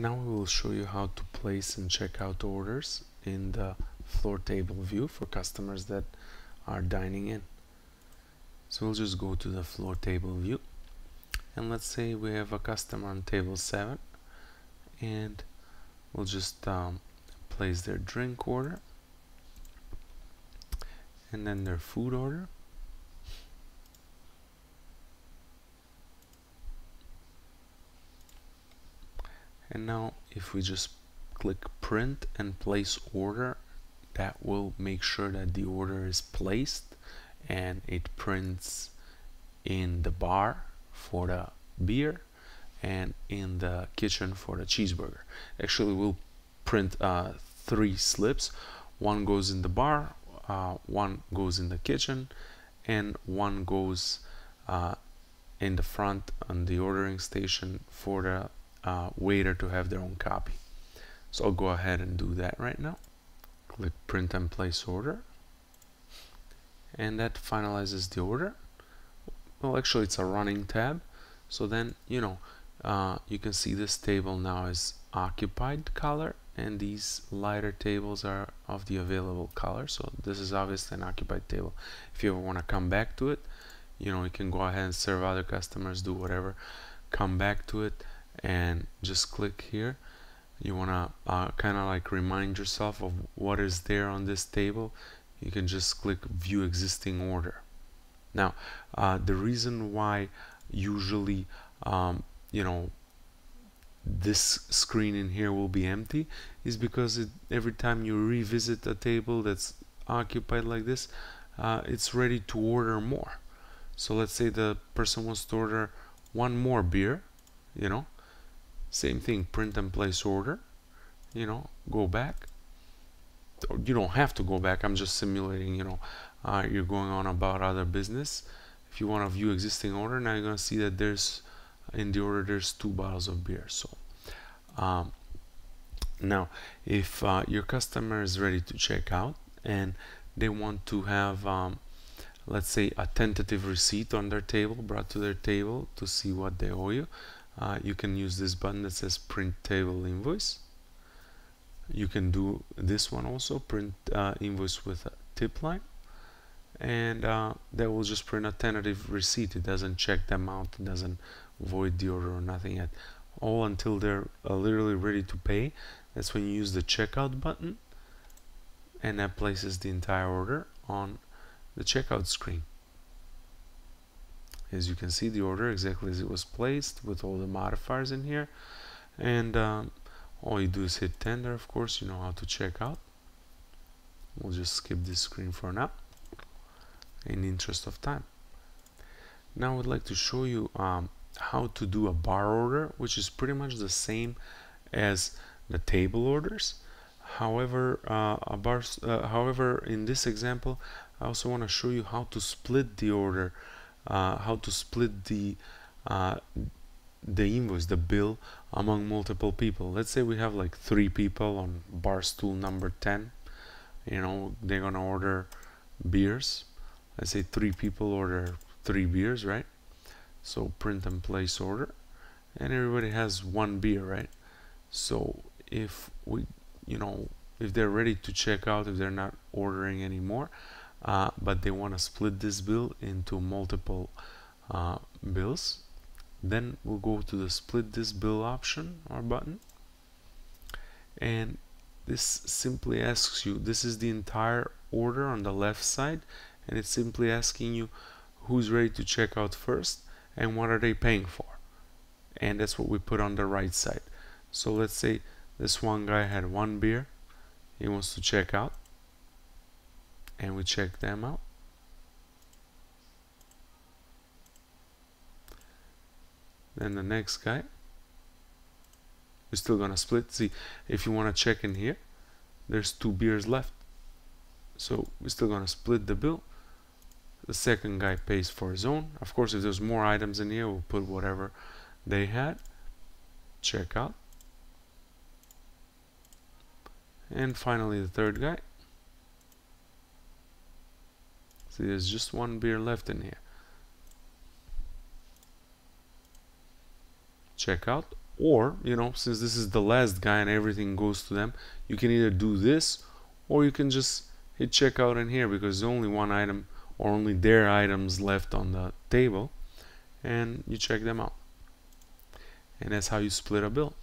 Now we will show you how to place and check out orders in the floor table view for customers that are dining in. So we'll just go to the floor table view and let's say we have a customer on table 7 and we'll just um, place their drink order and then their food order and now if we just click print and place order that will make sure that the order is placed and it prints in the bar for the beer and in the kitchen for the cheeseburger. Actually we'll print uh, three slips. One goes in the bar uh, one goes in the kitchen and one goes uh, in the front on the ordering station for the uh, waiter to have their own copy. So I'll go ahead and do that right now. Click print and place order. And that finalizes the order. Well, actually it's a running tab. So then, you know, uh, you can see this table now is occupied color and these lighter tables are of the available color. So this is obviously an occupied table. If you ever want to come back to it, you know, you can go ahead and serve other customers, do whatever, come back to it and just click here. You want to uh, kind of like remind yourself of what is there on this table. You can just click view existing order. Now uh, the reason why usually um, you know this screen in here will be empty is because it, every time you revisit a table that's occupied like this uh, it's ready to order more. So let's say the person wants to order one more beer you know same thing print and place order you know go back. You don't have to go back I'm just simulating you know uh, you're going on about other business. If you want to view existing order now you're gonna see that there's in the order there's two bottles of beer so um, now if uh, your customer is ready to check out and they want to have um, let's say a tentative receipt on their table brought to their table to see what they owe you uh, you can use this button that says print table invoice. You can do this one also print uh, invoice with a tip line. And uh, that will just print a tentative receipt. It doesn't check the amount. It doesn't void the order or nothing yet. All until they're uh, literally ready to pay. That's when you use the checkout button and that places the entire order on the checkout screen as you can see the order exactly as it was placed with all the modifiers in here. And um, all you do is hit tender of course you know how to check out. We'll just skip this screen for now. In the interest of time. Now I would like to show you um, how to do a bar order which is pretty much the same as the table orders. However uh, a bar uh, however in this example I also want to show you how to split the order how to split the uh, the invoice, the bill among multiple people. Let's say we have like three people on bar stool number 10. You know, they're gonna order beers. Let's say three people order three beers, right? So print and place order. And everybody has one beer, right? So if we, you know, if they're ready to check out, if they're not ordering anymore, uh, but they want to split this bill into multiple uh, bills. Then we'll go to the split this bill option or button. And this simply asks you this is the entire order on the left side and it's simply asking you who's ready to check out first and what are they paying for. And that's what we put on the right side. So let's say this one guy had one beer he wants to check out and we check them out. Then the next guy we're still gonna split. See if you want to check in here there's two beers left. So we're still gonna split the bill. The second guy pays for his own. Of course if there's more items in here we'll put whatever they had. Check out. And finally the third guy See, there's just one beer left in here. Check out, or you know since this is the last guy and everything goes to them you can either do this or you can just hit checkout in here because there's only one item or only their items left on the table and you check them out. And that's how you split a bill